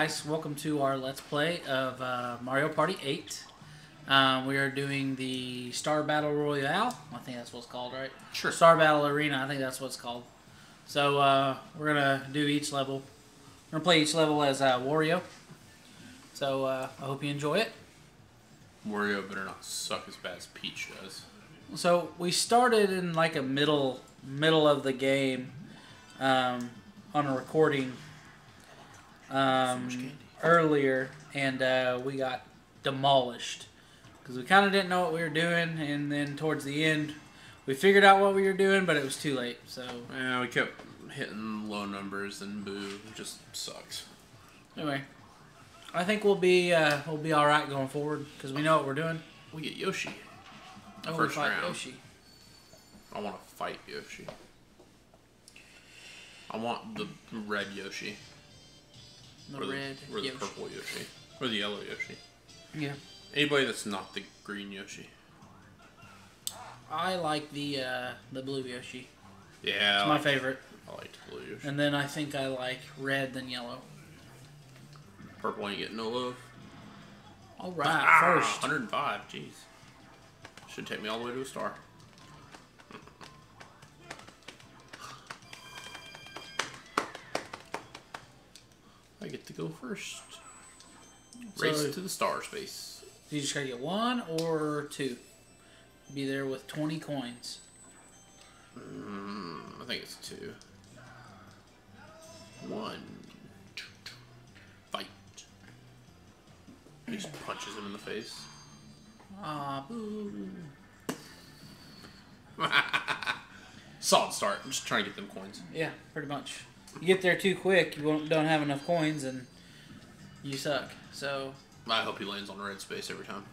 guys, welcome to our Let's Play of uh, Mario Party 8. Um, we are doing the Star Battle Royale. I think that's what it's called, right? Sure. Star Battle Arena, I think that's what it's called. So uh, we're going to do each level. We're going to play each level as uh, Wario. So uh, I hope you enjoy it. Wario better not suck as bad as Peach does. So we started in like a middle middle of the game um, on a recording um, much earlier, and uh, we got demolished because we kind of didn't know what we were doing, and then towards the end, we figured out what we were doing, but it was too late. So Yeah, we kept hitting low numbers and boo. It just sucks. anyway, I think we'll be uh, we'll be all right going forward because we know what we're doing. We get Yoshi. Oh, First fight round. Yoshi. I want to fight Yoshi. I want the red Yoshi. The or the, red or the Yoshi. purple Yoshi. Or the yellow Yoshi. Yeah, Anybody that's not the green Yoshi. I like the uh, the blue Yoshi. Yeah, It's I my favorite. I like the blue Yoshi. And then I think I like red than yellow. Purple ain't getting no love. All right, Ah, first. 105, jeez. Should take me all the way to a star. To go first. Race So- to the star space. You just gotta get one or two. Be there with 20 coins. Mm, I think it's two. One. Fight. He just punches him in the face. Ah, boo. Solid start. I'm just trying to get them coins. Yeah, pretty much. You get there too quick, you won't, don't have enough coins, and you suck. So, I hope he lands on red space every time.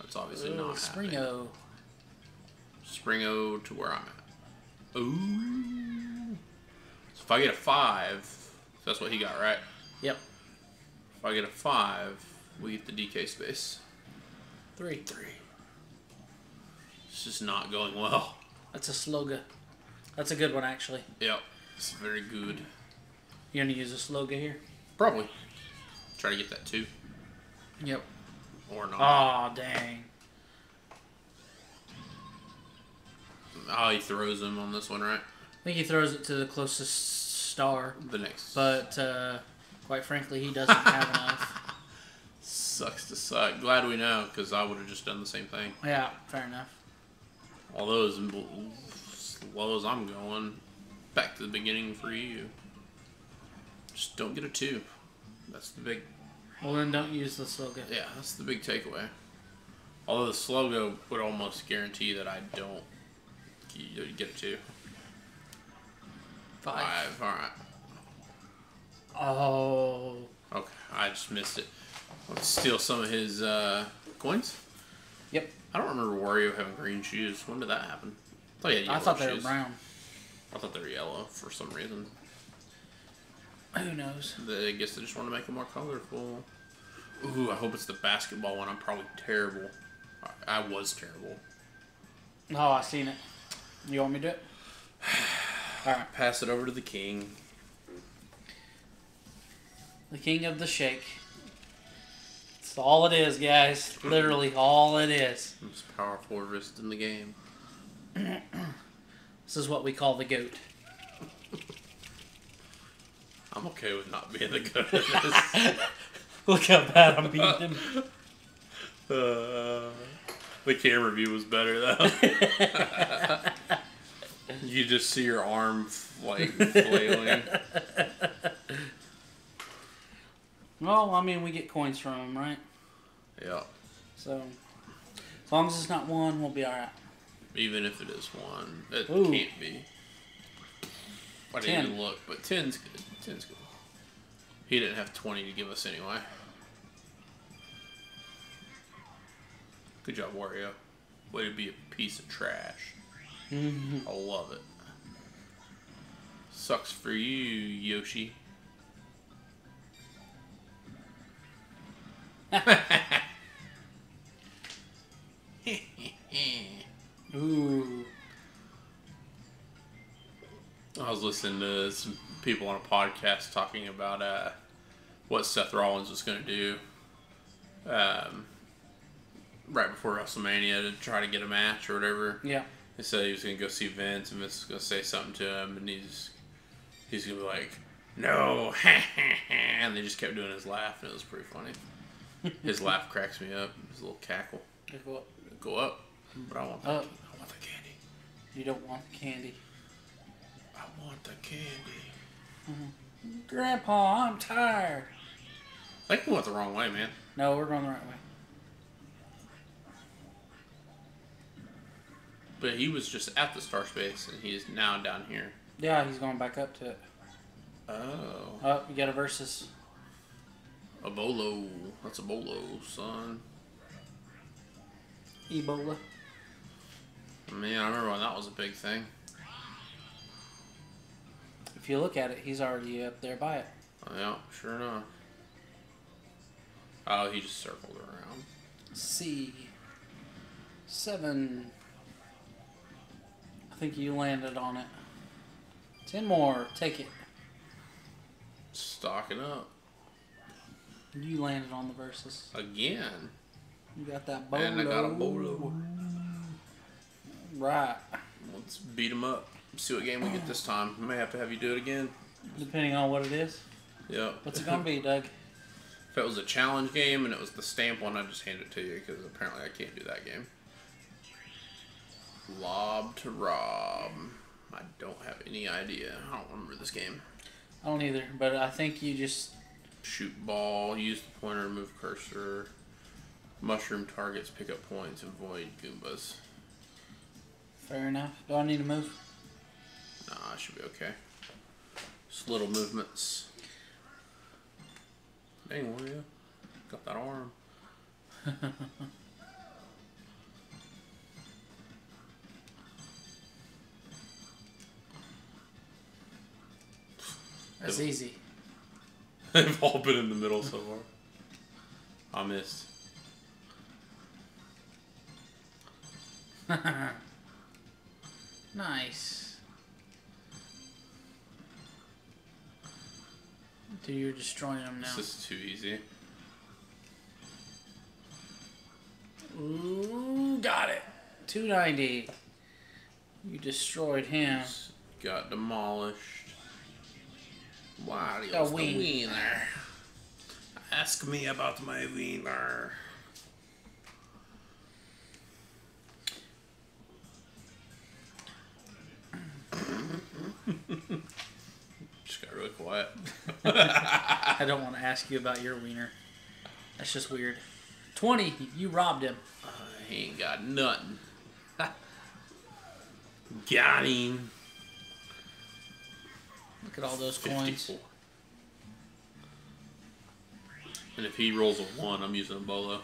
That's obviously not happening. Springo. Springo to where I'm at. Ooh. So if I get a five, that's what he got, right? Yep, If I get a five, we get the DK space. three. Three. This is not going well. That's a Slowgo. That's a good one, actually. Yep. It's very good. You're gonna use a Slowgo here? Probably. Try to get that too. Yep. Or not. Aw, dang. oh, he throws him on this one, right? I think he throws it to the closest star, The next. but uh, quite frankly, he doesn't have enough. Sucks to suck. Glad we know, because I would have just done the same thing. Yeah, fair enough. Although as slow as I'm going, back to the beginning for you. Just don't get a two. That's the big, Well, then don't use the Slowgo. yeah, that's the big takeaway. Although the Slowgo would almost guarantee that I don't get a two. Five. Five. All right. Oh. Okay, I just missed it. Let's steal some of his uh, coins. Yep. I don't remember Wario having green shoes. When did that happen? I thought, I thought they were brown. I thought they were yellow for some reason. Who knows? They- I guess they just want to make it more colorful. Ooh, I hope it's the basketball one. I'm probably terrible. I, I was terrible. Oh, I seen it. You want me to do it? All right. Pass it over to the king. The king of the shake. That's all it is, guys. Literally all it is. Most powerful wrist in the game. This is what we call the goat. I'm okay with not being the goat. Look how bad I'm beating him. Uh, the camera view was better though. you just see your arm like flailing. well, I mean, we get coins from him, right? Yeah. So, as long as it's not one, we'll be all right. Even if it is one, it Ooh. can't be. I didn't even look, but ten's good. Ten's good. He didn't have twenty to give us anyway. Good job, Wario. Way to be a piece of trash. Mm-hmm. I love it. Sucks for you, Yoshi. Ooh. I was listening to some people on a podcast talking about uh, what Seth Rollins was going to do um, right before WrestleMania to try to get a match or whatever. Yeah. He said he was going to go see Vince, and Vince was going to say something to him, and he's he's going to be like, "No," and they just kept doing his laugh, and it was pretty funny. his laugh cracks me up. His little cackle. Well, Go up, but I want the, Up. You don't want the candy. I want the candy. Mm-hmm. Grandpa, I'm tired. I think we went the wrong way, man. No, we're going the right way. But he was just at the star space, and he's now down here. Yeah, he's going back up to it. Oh, Oh, you got a versus. a Bowlo. That's a Bowlo, son. Ebola. Man, I remember when that was a big thing. If you look at it, he's already up there by it. Oh, yeah, sure enough. Oh, he just circled around. C. Seven. I think you landed on it. Ten more. Take it. Stocking up You landed on the versus. again. You got that Bowlo. And I got a Bowlo. Right. Let's beat him up. See what game we get this time. I may have to have you do it again. Depending on what it is. Yep. What's it gonna be, Doug? If it was a challenge game and it was the stamp one, I'd just hand it to you because apparently I can't do that game. Lob to Rob. I don't have any idea. I don't remember this game. I don't either, but I think you just Shoot ball, use the pointer, move cursor. Mushroom targets, pick up points, avoid Goombas. Fair enough. Do I need to move? Nah, I should be okay. Just little movements. Dang, you? Got that arm. That's Yep. easy. They've all been in the middle so far. I missed. nice. Dude, you're destroying them now. This is too easy. Ooh, got it. 290. You destroyed him. Just got demolished. Wow, A the wiener. Ask me about my wiener. Just got really quiet. I don't want to ask you about your wiener. That's just weird. 20. You robbed him. He ain't got nothing. got him. Look at all those coins. And if he rolls a one, I'm using a Bowlo.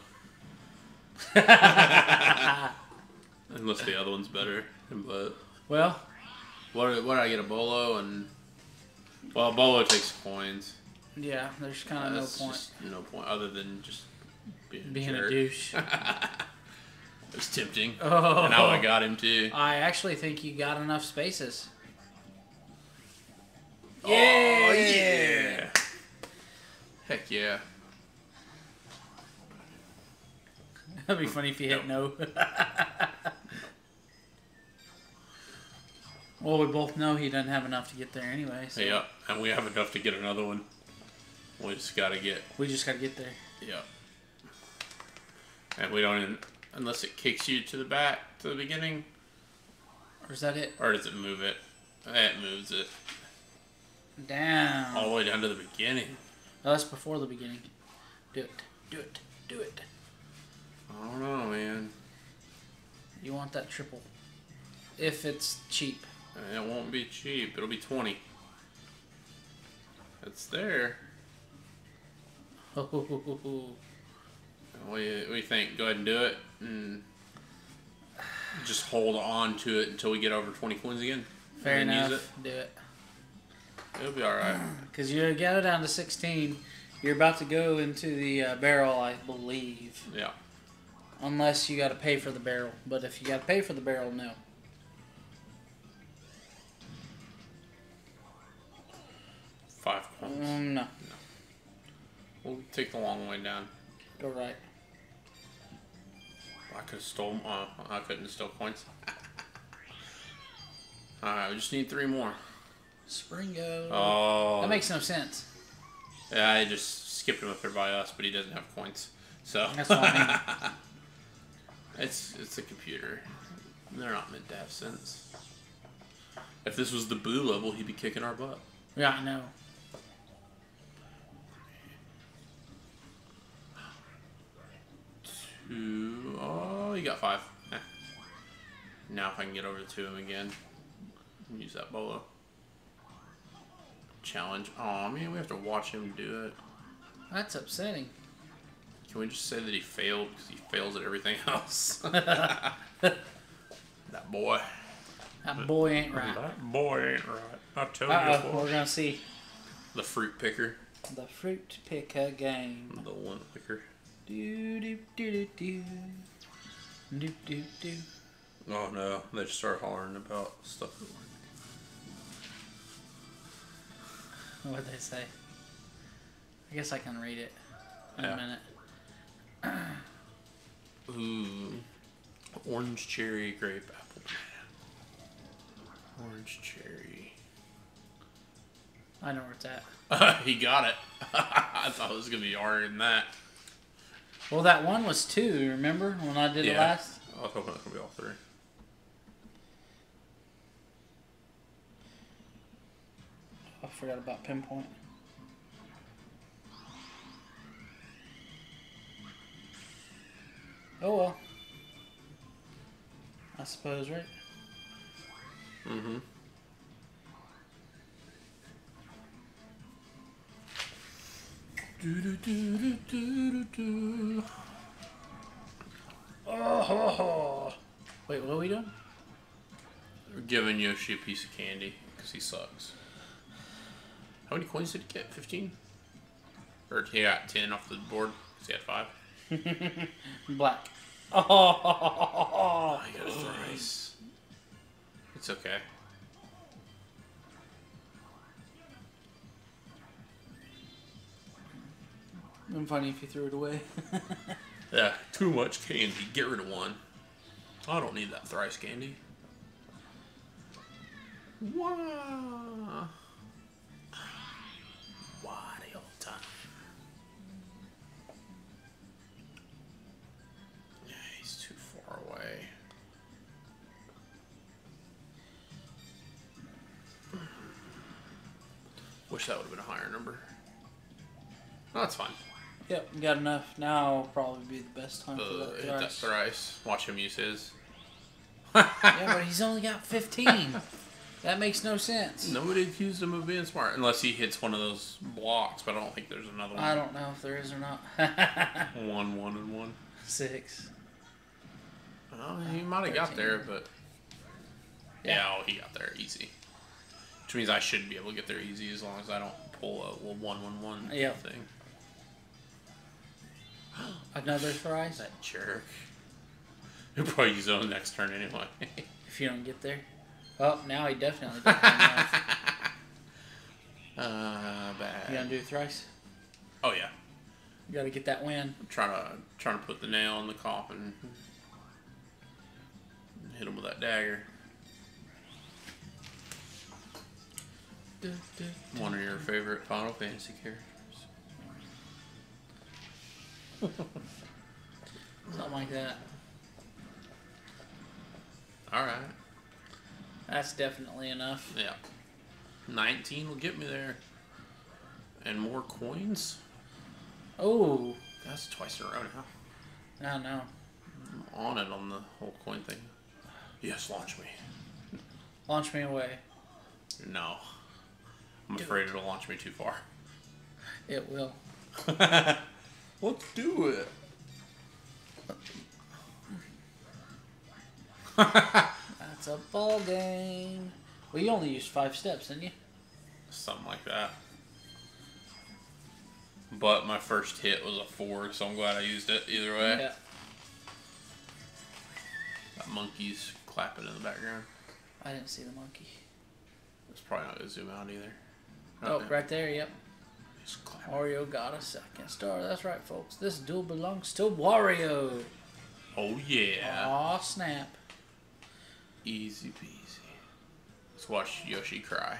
Unless the other one's better. But Well, what what did I get a Bowlo and well, Bowlo takes coins. yeah, there's kind of no point no point other than just being, being a, a douche. It was tempting. Oh. And now I got him too. I actually think you got enough spaces. Oh yeah! Heck yeah! That'd be funny if you hit no. well, we both know he doesn't have enough to get there anyway. So Yeah, and we have enough to get another one. We just gotta get we just gotta get there. Yeah. And we don't even, unless it kicks you to the back to the beginning, Or is that it? or does it move it? It moves it Down. all the way down to the beginning. No, that's before the beginning. Do it. Do it. Do it. I don't know, man. You want that triple. If it's cheap. It won't be cheap. It'll be twenty. It's there. Fair What do you, what do you think? Go ahead and do it, and just hold on to it until we get over twenty coins again. and enough. Use Do it. it. It'll be all right. Because you got it down to 16. You're about to go into the uh, barrel, I believe. Yeah. Unless you got to pay for the barrel. But if you got to pay for the barrel, no. Um, no. We'll take the long way down. Go right. I could have stolen. Uh, I couldn't steal coins. Alright, we just need three more. Springo. Oh. That makes no sense. Yeah, I just skipped him up there by us, but he doesn't have coins. So. That's what I it's it's a computer. They're not meant to have sense. If this was the boo level, he'd be kicking our butt. Yeah, I know. Two. Oh, you got five. Eh. Now if I can get over to him again, use that Bowlo. Challenge. Oh man, we have to watch him do it. That's upsetting. Can we just say that he failed because he fails at everything else? that boy. That boy ain't right. That boy ain't right. I tell Uh oh, we're gonna see The fruit picker. the fruit picker game. The one picker. Do do do do do. Do do do. Oh no, they just start hollering about stuff. What'd they say? I guess I can read it in Yeah. a minute. Ooh. Orange cherry, grape, apple, banana. Orange cherry. I know where it's at. he got it. I thought it was gonna be harder than that. Well, that one was two. Remember when I did it last? I was hoping it was gonna be all three. I forgot about pinpoint. Oh well. I suppose, right? Mm-hmm. Oh, wait, what are we doing? We're giving Yoshi a piece of candy because he sucks. How many coins did he get? 15? Or he got 10 off the board because he had 5. Black. Oh, Oh, he got a thrice. It's okay. Been funny if you threw it away. Yeah, too much candy. Get rid of one. I don't need that thrice candy. Wow. Why the old time? Yeah, he's too far away. Wish that would have been a higher number. No, that's fine. Yep, got enough. Now probably be the best time for Uh, that hit that thrice. thrice. Watch him use his. yeah, but he's only got 15. that makes no sense. Nobody accused him of being smart unless he hits one of those blocks, but I don't think there's another one. I don't know if there is or not. One, one, and one. Six. Oh, he might have got there, but yeah, oh, he got there easy. Which means I should be able to get there easy as long as I don't pull a well, one, one, one Yep. thing. Another thrice That jerk. He'll probably use it on the next turn anyway. if you don't get there. Oh, now he definitely doesn't have uh, You bad. gonna do thrice? Oh yeah, You gotta get that win. I'm trying to trying to put the nail in the coffin. Hit him with that dagger. One of your favorite Final Fantasy characters. Something like that. All right. That's definitely enough. Yeah. 19 will get me there. And more coins? Oh, That's twice in a row now. I don't know. I'm on it on the whole coin thing. Yes, launch me. Launch me away. No. I'm Do afraid it'll launch me too far. It will. Let's do it. That's a ball game. Well, you only used five steps, didn't you? Something like that. But my first hit was a four, so I'm glad I used it either way. Yeah. That monkey's clapping in the background. I didn't see the monkey. It's probably not gonna zoom out either. Oh, right there. Yep. Wario got a second star. That's right, folks. This duel belongs to Wario. Oh yeah. Aw, snap. Easy peasy. Let's watch Yoshi cry.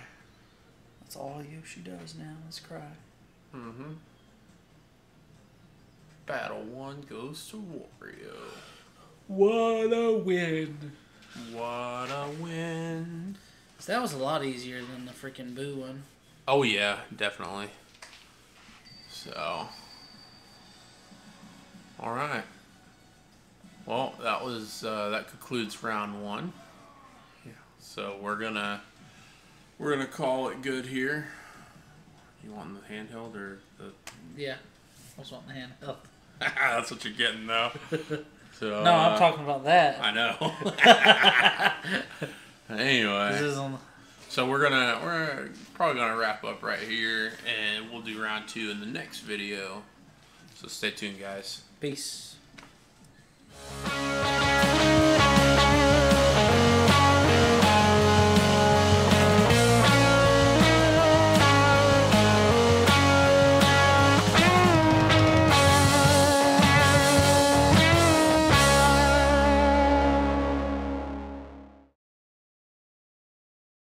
That's all Yoshi does now is cry. Mm-hmm. Battle one goes to Wario. What a win. What a win. So that was a lot easier than the freaking Boo one. Oh yeah, definitely. So. All right. Well, that was uh, that concludes round one. Yeah. So we're gonna we're gonna call it good here. You want the handheld or the? Yeah. I was wanting the handheld. That's what you're getting though. So No, I'm uh, talking about that. I know. This anyway, is on so we're gonna we're probably gonna wrap up right here, and we'll do round two in the next video. So stay tuned, guys. Peace.